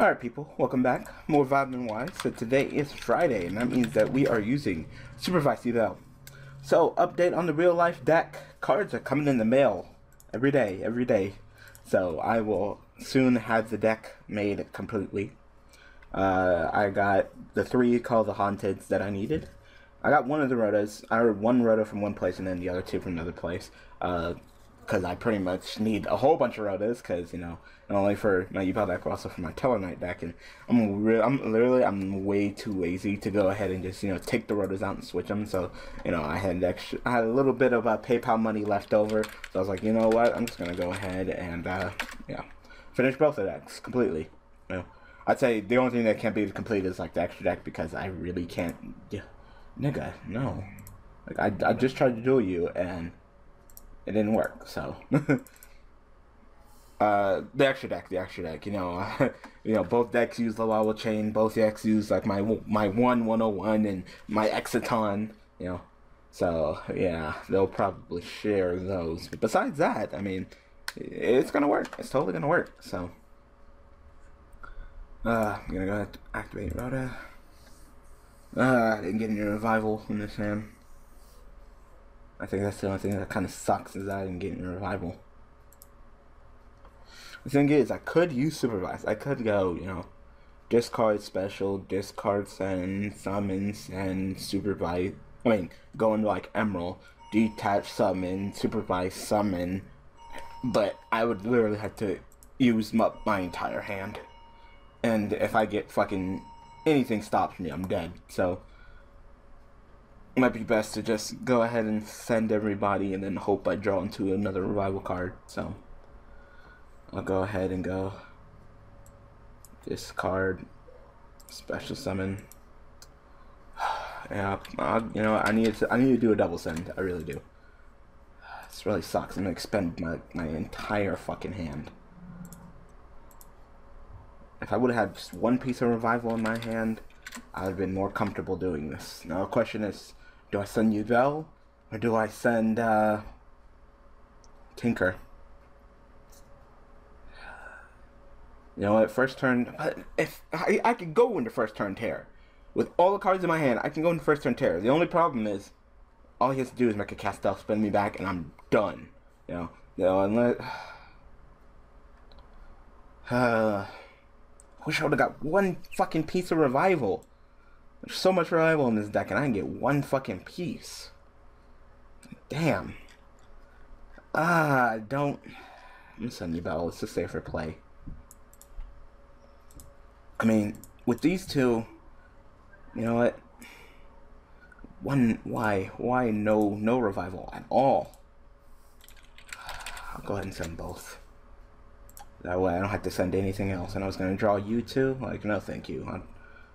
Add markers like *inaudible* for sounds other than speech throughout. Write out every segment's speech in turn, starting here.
Alright people, welcome back. More Vibe and Wise. So today is Friday, and that means that we are using Supervise Yubel. So, update on the real life deck. Cards are coming in the mail every day, every day. So, I will soon have the deck made completely. Uh, I got the three Call the Haunteds that I needed. I got one of the rotas. I heard one rota from one place and then the other two from another place. Uh, because I pretty much need a whole bunch of rotas because you know not only for my Yubel deck but also for my Tellarknight deck and I'm re- I'm literally I'm way too lazy to go ahead and just you know take the rotas out and switch them so you know I had extra I had a little bit of uh, PayPal money left over. So I was like you know what? I'm just gonna go ahead and uh, yeah finish both the decks completely. You know I'd say the only thing that can't be complete is like the extra deck because I really can't yeah nigga no. Like I I just tried to duel you and it didn't work. So, *laughs* uh, the extra deck, the extra deck, you know, *laughs* you know, both decks use the Lavalval Chain. Both decks use like my my one one hundred one and my Exciton. You know, so yeah, they'll probably share those. But besides that, I mean, it's gonna work. It's totally gonna work. So, uh, I'm gonna go ahead and activate Rota. Uh, I didn't get any revival in this hand. I think that's the only thing that kind of sucks is I didn't get any revival. The thing is, I could use supervise. I could go, you know, discard special, discard send, summons, and supervise. I mean, go into like Emerald, detach summon, supervise summon. But I would literally have to use my, my entire hand. And if I get fucking anything stops me, I'm dead. So might be best to just go ahead and send everybody and then hope I draw into another revival card. So I'll go ahead and go discard special summon. *sighs* yeah, I, you know I need to I need to do a double send. I really do. This really sucks. I'm gonna expend my my entire fucking hand. If I would have had just one piece of revival in my hand, I'd have been more comfortable doing this. Now the question is, do I send Yubel or do I send uh, Tinker? You know what? First turn. If I, I could go into first turn tear with all the cards in my hand, I can go into first turn tear. The only problem is all he has to do is make a Castel, spin me back, and I'm done. You know. You know, unless. Uh, *sighs* *sighs* wish I would have got one fucking piece of revival. There's so much revival in this deck, and I can get one fucking piece. Damn. Ah, don't. I'm Yubel. It's a safer play. I mean, with these two, you know what? One, why, why no, no revival at all? I'll go ahead and send both. That way I don't have to send anything else. And I was gonna draw you two. Like, no, thank you. I'll,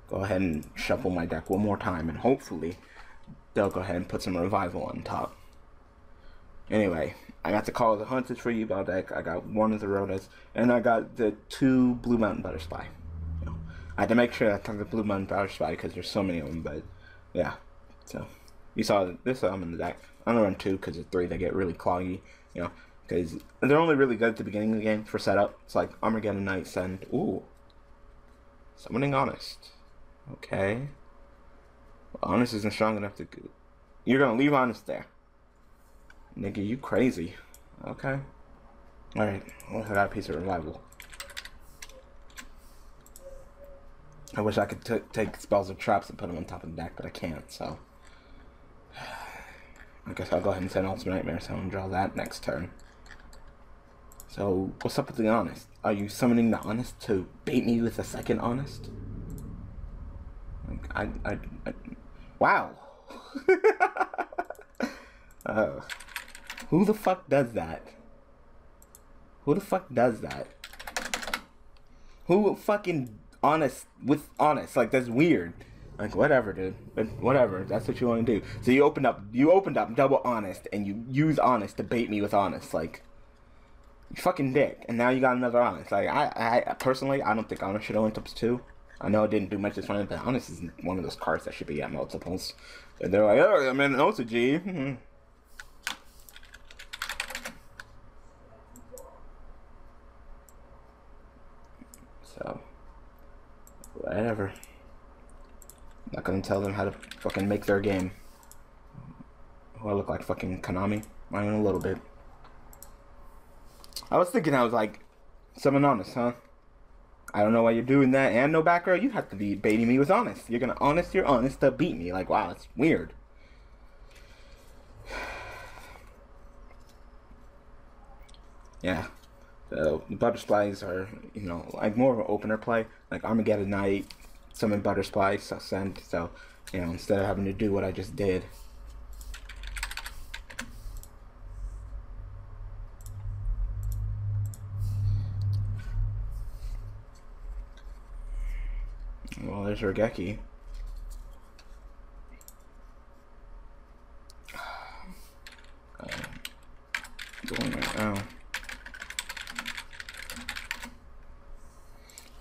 go ahead and shuffle my deck one more time and hopefully they'll go ahead and put some revival on top. Anyway, I got the Call of the Haunteds for you deck. I got one of the Rotas, and I got the two Blue Mountain Butterspy. You know, I had to make sure I took the Blue Mountain Butterspy because there's so many of them, but yeah. So, you saw this I'm in the deck. I'm gonna run two because the three they get really cloggy, you know, because they're only really good at the beginning of the game for setup. It's like Armageddon Knight, Send, ooh, Summoning Honest. Okay. Well, honest isn't strong enough to. You're gonna leave honest there. Nigga, you crazy. Okay. Alright, well, I got a piece of revival. I wish I could take spells of traps and put them on top of the deck, but I can't, so. I guess I'll go ahead and send Ultimate Nightmare so and draw that next turn. So, what's up with the Honest? Are you summoning the Honest to bait me with a second Honest? I, I, I wow. *laughs* uh, who the fuck does that? Who the fuck does that? Who fucking honest with honest? Like that's weird. Like whatever, dude. But whatever. That's what you want to do. So you opened up. You opened up double honest, and you use honest to bait me with honest. Like you fucking dick. And now you got another honest. Like I, I personally, I don't think honest should have went up to two. I know it didn't do much this round, but Honest is one of those cards that should be at multiples. And they're like, oh, I'm in an OCG. Mm-hmm. So, Whatever. Not gonna tell them how to fucking make their game. Who I look like fucking Konami. Not even a little bit. I was thinking, I was like, someone honest, huh? I don't know why you're doing that and no back row. You have to be baiting me with honest. You're gonna honest you're honest to beat me. Like, wow, it's weird. *sighs* yeah. So the Butterspies are, you know, like more of an opener play. Like Armageddon Knight, summon Butterspies, send. So, you know, instead of having to do what I just did. Raigeki. Um, now.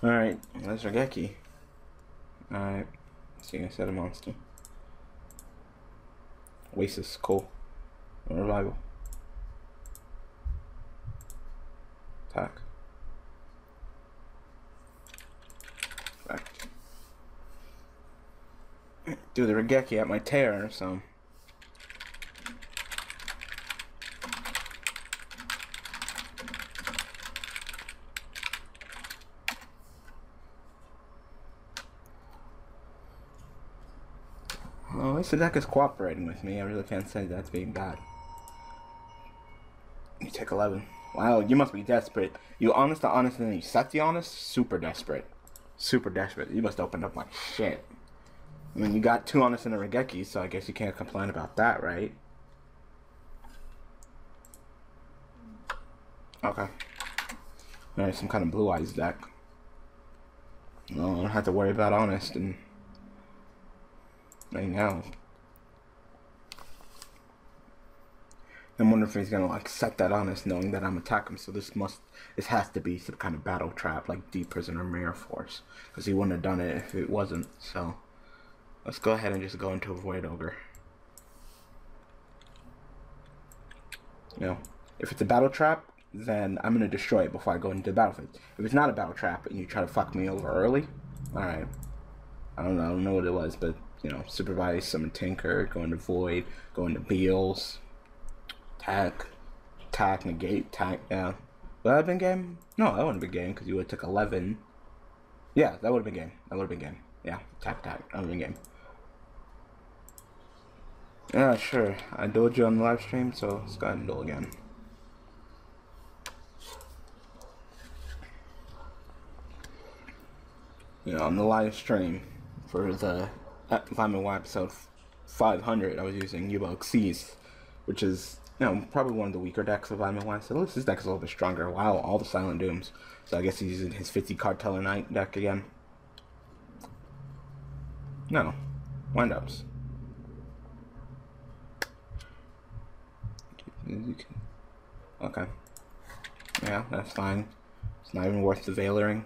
Alright, there's Raigeki. Alright, seeing I said a monster. Oasis, cool. Revival. Attack. Back. Do the Raigeki at my tear, so. Well, at least the deck is cooperating with me. I really can't say that's being bad. You take 11. Wow, you must be desperate. You honest to honest and then you set the honest? Super desperate. Super desperate. You must open up like shit. I mean, you got two honest in a Raigeki, so I guess you can't complain about that, right? Okay. Alright, some kind of blue eyes deck. No, I don't have to worry about honest and right now. I'm wondering if he's gonna like set that honest knowing that I'm attacking. So this must this has to be some kind of battle trap like Deep Prison or Mirror Force. Because he wouldn't have done it if it wasn't. So let's go ahead and just go into Void Ogre. You if it's a battle trap, then I'm gonna destroy it before I go into the battlefield. If it's not a battle trap and you try to fuck me over early, alright. I don't know, I don't know what it was, but you know, supervise, summon Tinker, go into Void, go into Beelze, attack, attack, negate, attack, yeah. Would that have been game? No, that wouldn't have been game because you would have took 11. Yeah, that would have been game. That would have been game. Yeah, attack, attack, that would have been game. Yeah, sure. I dueled you on the live stream, so let's go ahead and duel again. You know, on the live stream for the Vitamin Y episode 500, I was using Yubel Xyz, which is, you know, probably one of the weaker decks of Vitamin Y. So this deck is a little bit stronger. Wow, all the Silent Dooms. So I guess he's using his 50 card Tellarknight deck again. No. Windups. Okay. Yeah, that's fine. It's not even worth the Veiling.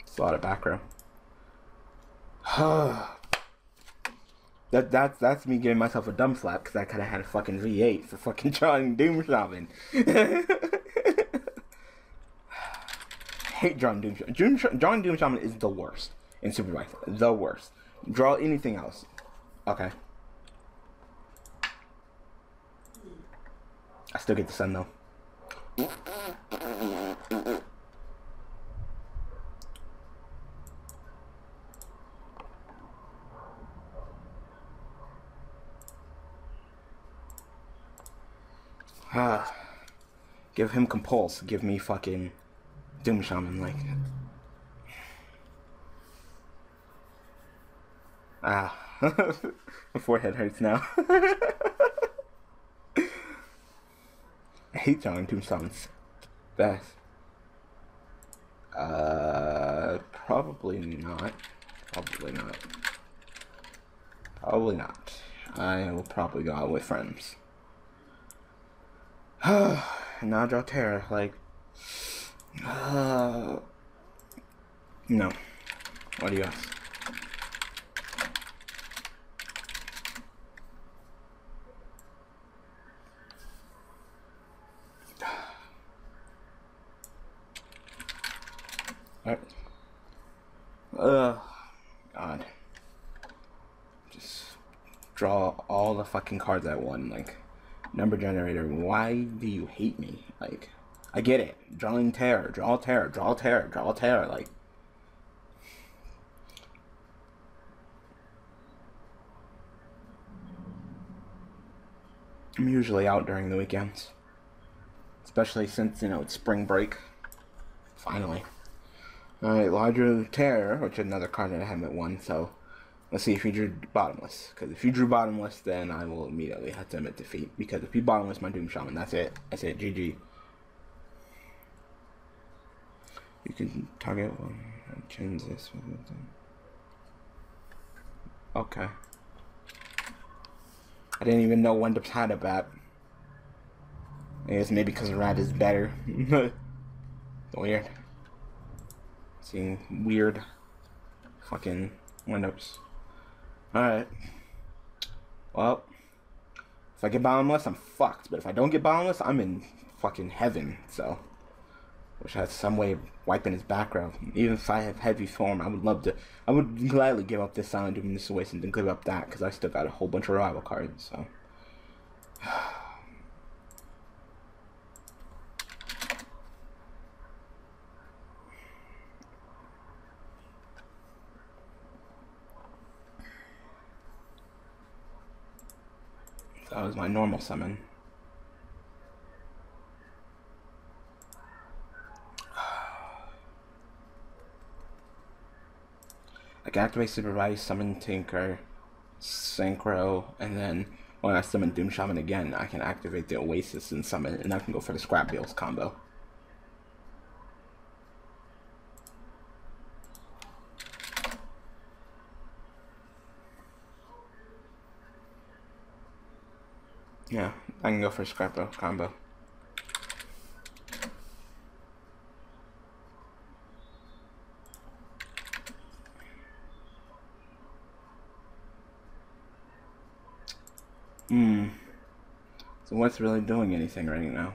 It's a lot of back row. *sighs* that that's that's me giving myself a dumb slap because I could have had a fucking V8 for fucking *laughs* drawing Doom Shaman. *sighs* Hate drawing Doom Shaman. Drawing Doom Shaman is the worst in Supervisor. The worst. Draw anything else. Okay. I still get the sun though. Ah. *sighs* Give him compulse. Give me fucking Doom Shaman like Ah. *laughs* My forehead hurts now. I *laughs* hate drawing tombstones. Best. Uh, probably not. Probably not. Probably not. I will probably go out with friends. *sighs* now draw terror, like. Uh, *sighs* no. What do you ask? Alright. Ugh. God. Just draw all the fucking cards at one. Like, number generator, why do you hate me? Like, I get it. Drawing terror, draw terror, draw terror, draw terror. Like, I'm usually out during the weekends. Especially since, you know, it's spring break. Finally. Alright, I drew Terror, which is another card that I haven't won, so let's see if he drew Bottomless. Because if you drew Bottomless, then I will immediately have to admit defeat. Because if you Bottomless my Doom Shaman, that's it. That's it, GG. You can target one, change this. Okay. I didn't even know Windups had a bat. I guess maybe because Rat is better. *laughs* Weird. Seeing weird fucking windows. Alright. Well, if I get bottomless, I'm fucked. But if I don't get bottomless, I'm in fucking heaven. So, I had some way of wiping his background. Even if I have heavy form, I would love to. I would gladly give up this Silent Doom this waste and then give up that because I still got a whole bunch of rival cards. So. That was my normal summon. I can activate Supervise, summon Tinker, Synchro, and then when I summon Doom Shaman again, I can activate the Oasis and summon, and I can go for the Scrap Deals combo. Yeah, I can go for a Scrap Deal combo. Hmm. So what's really doing anything right now?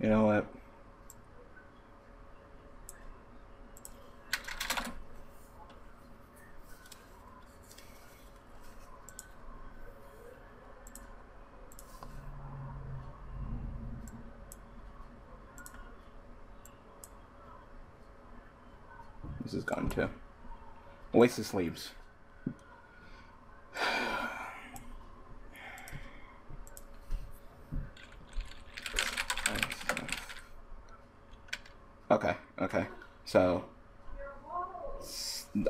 You know what? This is gone too. Oasis leaves. Okay, okay. So,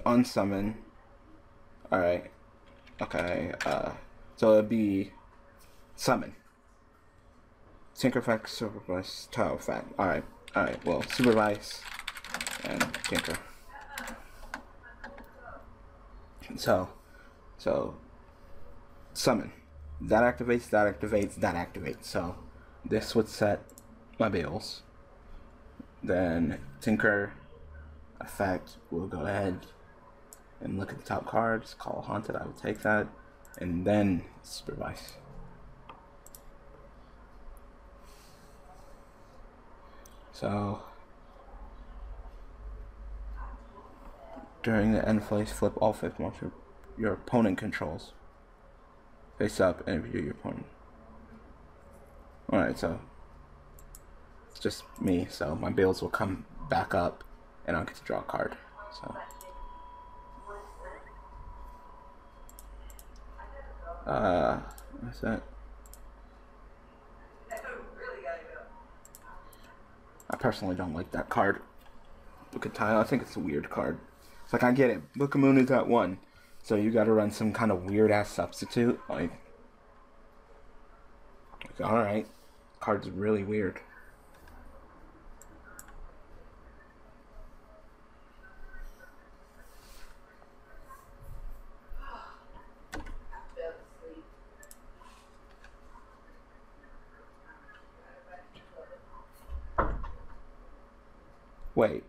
on summon. Alright. Okay, uh, so it'd be summon. Tinkerfax, Supervise, Tile Fact. Alright, alright, well, Supervise and Tinker. So, so, summon. That activates, that activates, that activates. So, this would set my bills then Tinker effect we'll go ahead and look at the top cards, call Haunted, I will take that, and then Supervise. So, during the end phase, flip all fifth monster your opponent controls. Face up and view your opponent. Alright, so it's just me, so my bills will come back up and I'll get to draw a card. So uh what's that? I personally don't like that card. Book of Taiyou, I think it's a weird card. It's like I get it. Book of Moon is at one. So you gotta run some kind of weird ass substitute. Like, like alright. Card's really weird. Wait.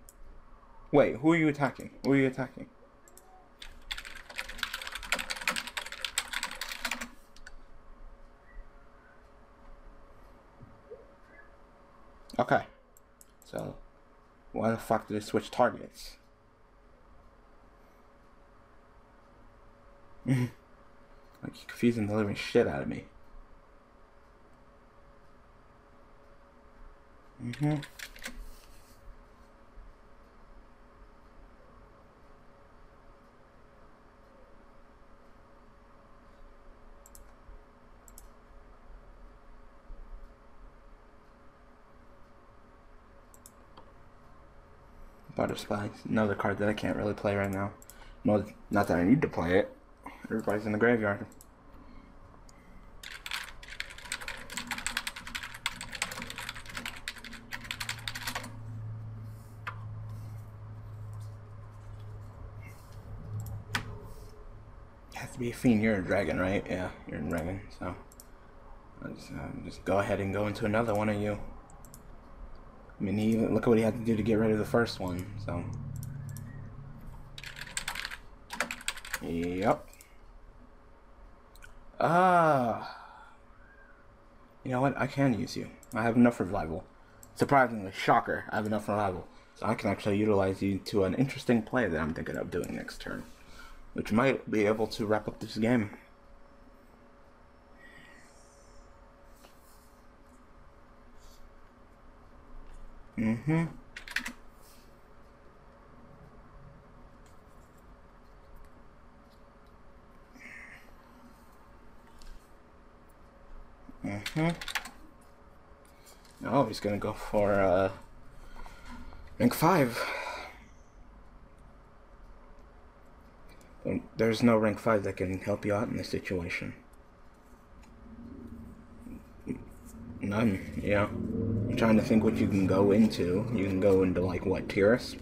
Wait, who are you attacking? Who are you attacking? Okay. So, why the fuck did it switch targets? *laughs* like, you're confusing the living shit out of me. Mm-hmm. Butter Spice, another card that I can't really play right now. No, not that I need to play it. Everybody's in the graveyard. Has to be a fiend. You're a dragon, right? Yeah, you're a dragon. So, let's uh, just go ahead and go into another one of you. Mean, he look at what he had to do to get rid of the first one. So, yep. Ah. You know what? I can use you. I have enough revival. Surprisingly, shocker, I have enough revival. So I can actually utilize you to an interesting play that I'm thinking of doing next turn. Which might be able to wrap up this game. Mm-hmm. Mm-hmm. Oh, he's gonna go for uh rank five. There's no rank five that can help you out in this situation. None, yeah. I'm trying to think what you can go into. You can go into, like, what, Tiras?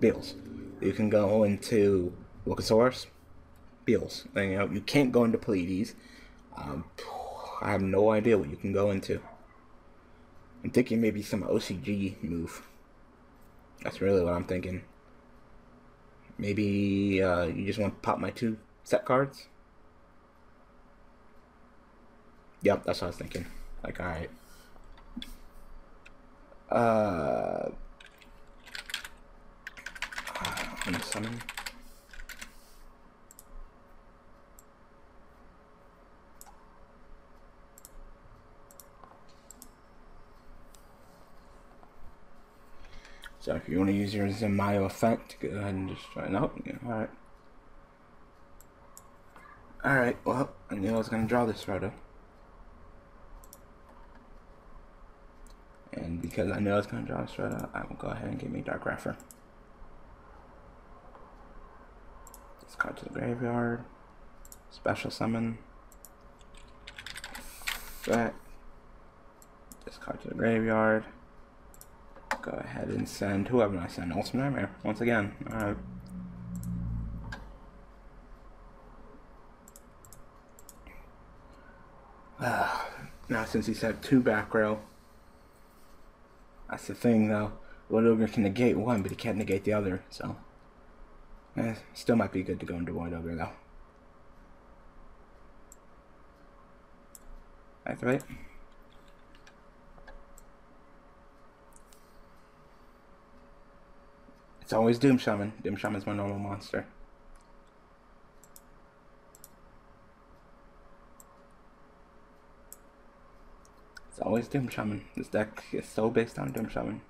Beelze. You can go into Luchasaurus? Beelze. And, you know, you can't go into Pleiades. Um, I have no idea what you can go into. I'm thinking maybe some OCG move. That's really what I'm thinking. Maybe uh, you just want to pop my two set cards? Yep, that's what I was thinking. Like, alright. Uh. I'm. So if you want to use your Zamayo effect, go ahead and just try. Nope. Yeah, Alright. Alright, well, I knew I was going to draw this photo. And because I know it's going to draw straight up, I will go ahead and give me Dark Grepher. Discard to the graveyard. Special summon. Effect. Discard to the graveyard go ahead and send whoever I send. Ultimate Nightmare, once again. Alright. Uh, now, since he said two back row, that's the thing, though. Void Ogre can negate one, but he can't negate the other, so. Eh, still might be good to go into Void Ogre, though. Activate. It's always Doom Shaman. Doom Shaman's my normal monster. Always Doom Shaman. This deck is so based on Doom Shaman.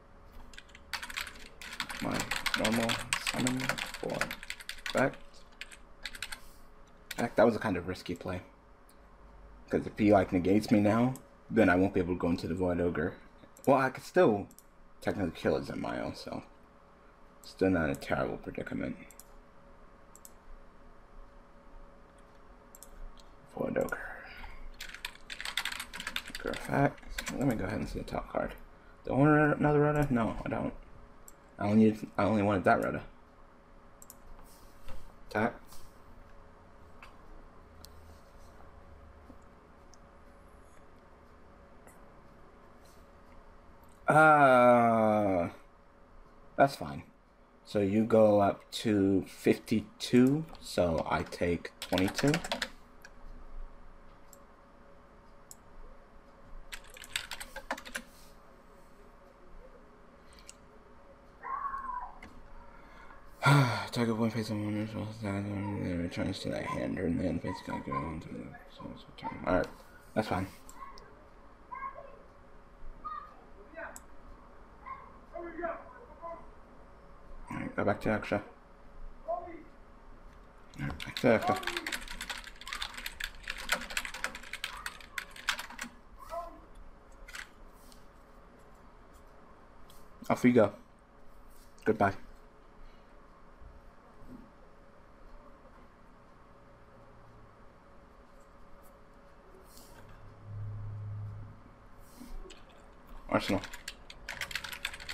My normal summon for effect. Heck, that was a kind of risky play. Because if he like negates me now, then I won't be able to go into the Void Ogre. Well, I could still technically kill it Zemaio, so Still not a terrible predicament. Void For Doker. Perfect. Let me go ahead and see the top card. Do I want another Rota? No, I don't. I only need, I only wanted that Rota. Attack. Uh, that's fine. So you go up to 52, so I take 22. Take one face on one then returns to that hand and then face can go on to the Alright, that's fine. Alright, go back to extra. Alright, back to extra. Off you go. Goodbye. Arsenal.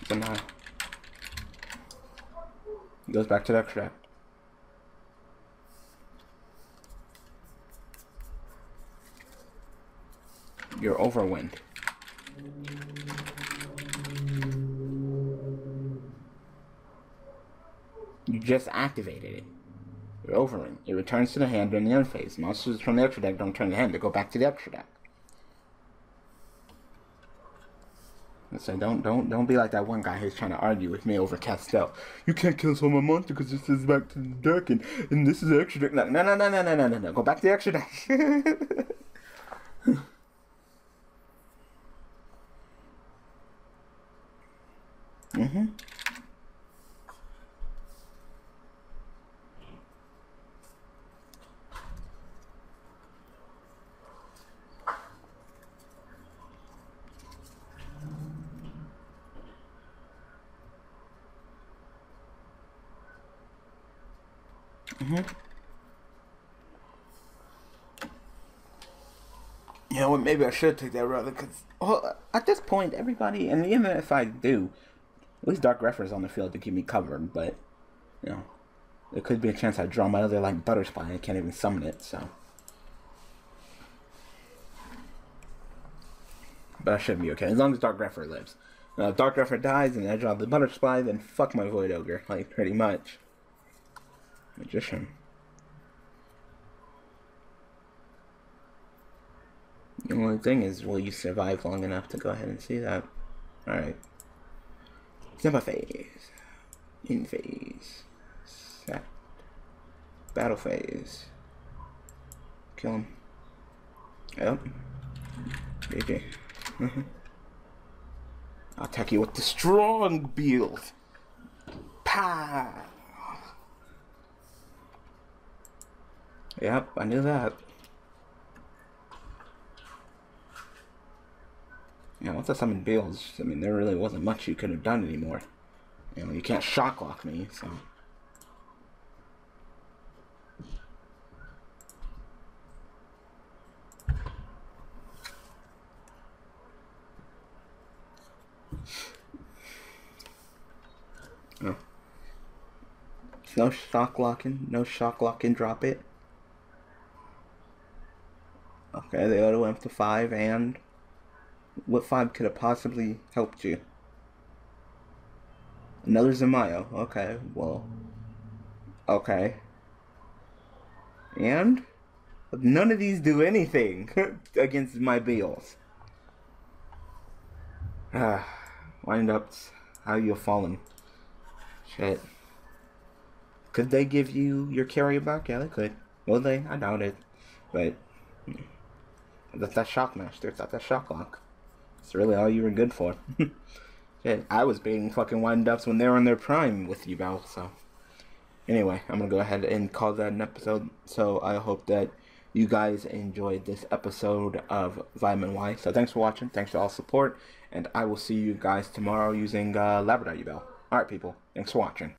Somehow. He uh, goes back to the extract. You're overwind. You just activated it. You're overwind. It returns to the hand during the end phase. Monsters from the extra deck don't turn the hand, they go back to the extra deck. So don't don't don't be like that one guy who's trying to argue with me over Castel. You can't cancel my monster because this is back to the deck and, and this is extra deck. No no no no no no no no. Go back to the extra deck. *laughs* mm-hmm. Mm-hmm. You know what? Maybe I should take that route because well, at this point, everybody, and even if I do, at least Dark Reference on the field to keep me covered. But you know, there could be a chance I draw my other like Butterfly. I can't even summon it, so. But I should be okay as long as Dark Grepher lives. Now, if Dark Grepher dies and I draw the Butterfly, then fuck my Void Ogre, like pretty much. Magician. The only thing is, will you survive long enough to go ahead and see that? Alright. Simba phase. In phase. Set. Battle phase. Kill him. Yep. GG. Mm-hmm. I'll attack you with the strong build. Pow! Yep, I knew that. Yeah, once I summoned Beelze, I mean, there really wasn't much you could have done anymore. You know, you can't shock lock me, so. Oh. No shock locking, no shock locking, drop it. Okay, the auto went to 5, and what 5 could have possibly helped you? Another Zamayo. Okay, well. Okay. And? None of these do anything *laughs* against my bills. Ah, wind ups. How you fallen? Shit. Could they give you your carrier back? Yeah, they could. Will they? I doubt it. But that's that shock master. It's not that shock lock. It's really all you were good for. *laughs* I was beating fucking wind ups when they were in their prime with Yubel. So, anyway, I'm gonna go ahead and call that an episode. So I hope that you guys enjoyed this episode of Vitamin Y. So thanks for watching. Thanks for all support, and I will see you guys tomorrow using uh, Labrador Bell. All right, people. Thanks for watching.